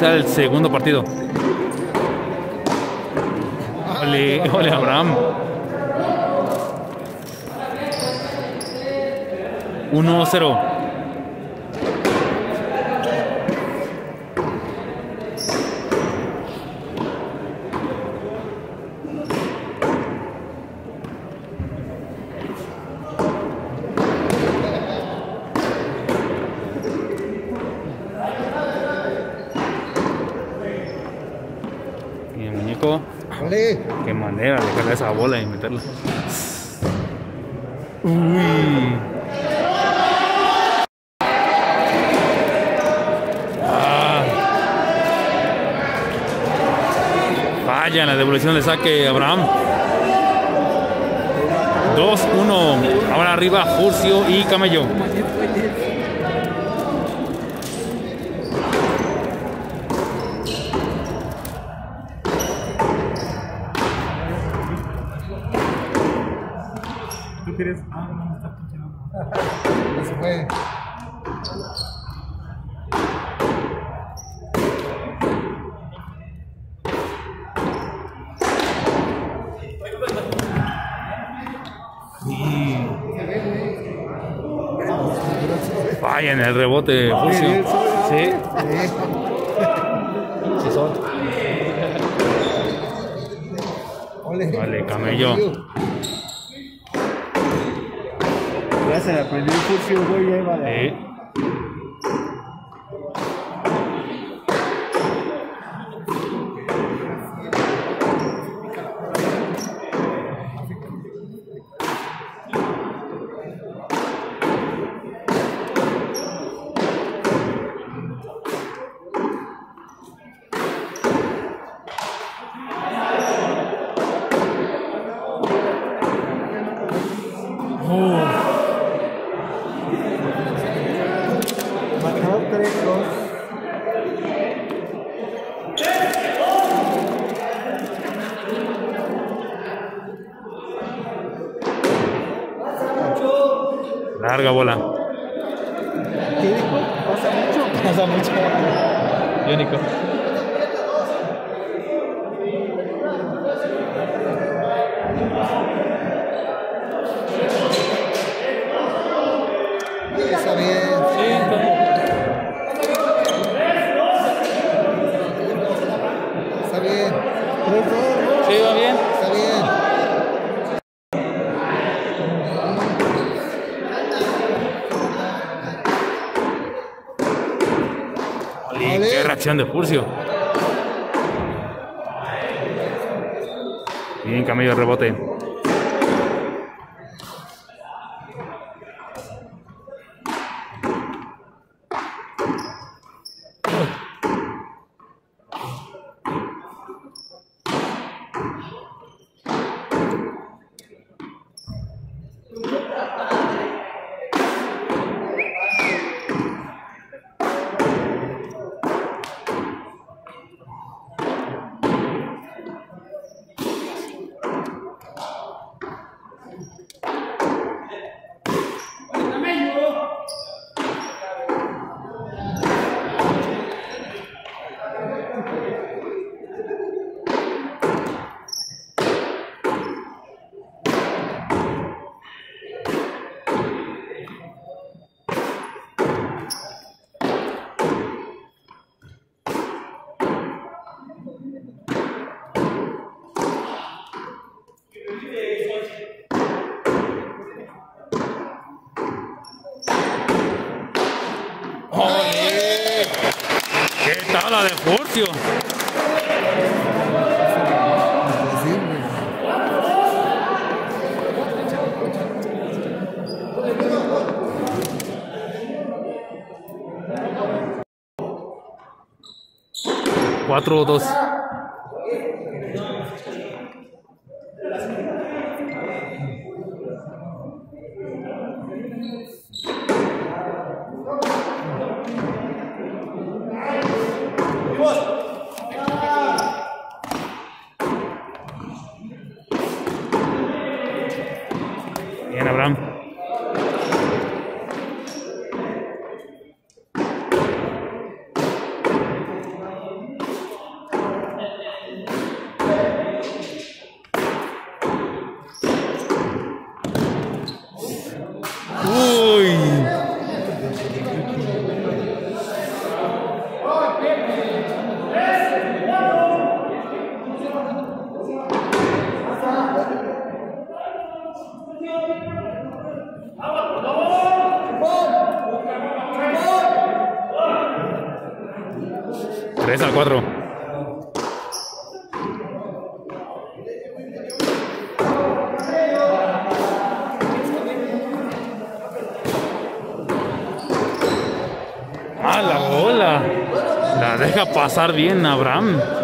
Empieza el segundo partido. Ole Abraham. 1-0. Ole. qué manera de dejarle esa bola y meterla. Uy. Ah. En la devolución de saque Abraham. 2-1. Ahora arriba Furcio y Camello. Quieres? Ah, no, está se puede. Falla en el rebote Furcio. Sí. Sí son. Vale, Camello. है अपने लिए हो यही वाला है। Larga bola. ¿Qué dijo? ¿Pasa mucho? Pasa mucho. Iónico. Ole. qué reacción de Furcio. Bien, Camello, rebote. ¡Ole! ¿Qué tal la de Furcio? Cuatro dos. Bien, Abraham. 3 al 4. Ah, la bola. La deja pasar bien Abraham.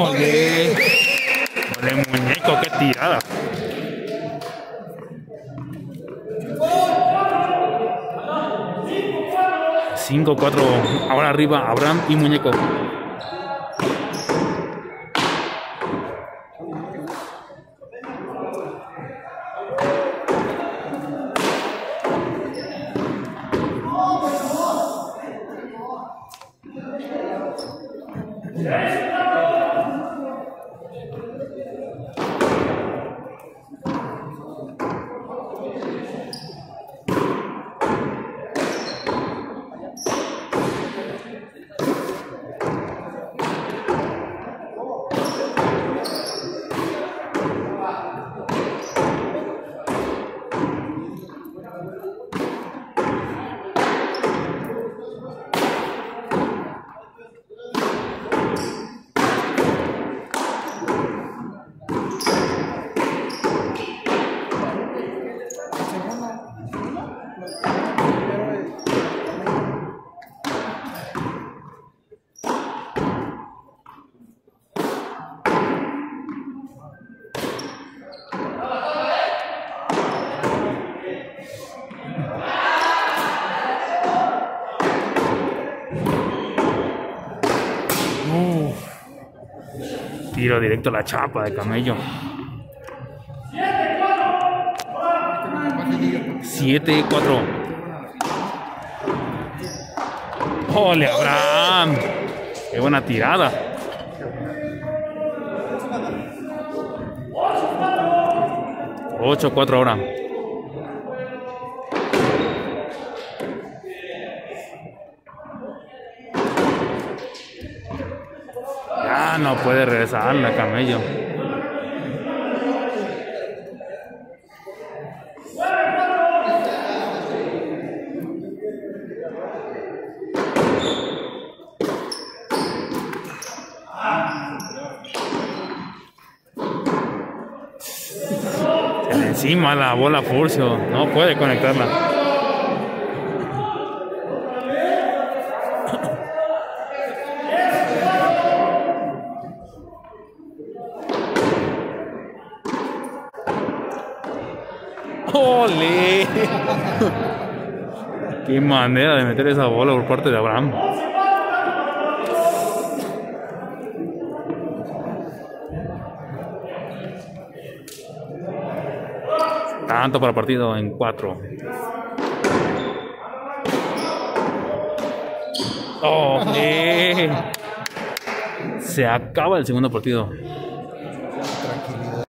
Ole. Ole, muñeco, qué tirada. Cinco, cuatro, ahora arriba, Abraham y muñeco. Tiro directo a la chapa de camello. 7 4. ¡Ole, Abraham! ¡Qué buena tirada! Ocho, cuatro ahora. No puede regresar la camello. Encima la bola Furcio, no puede conectarla. ¡Ole! Qué manera de meter esa bola por parte de Abraham. Tanto para partido en cuatro. ¡Oh! Se acaba el segundo partido.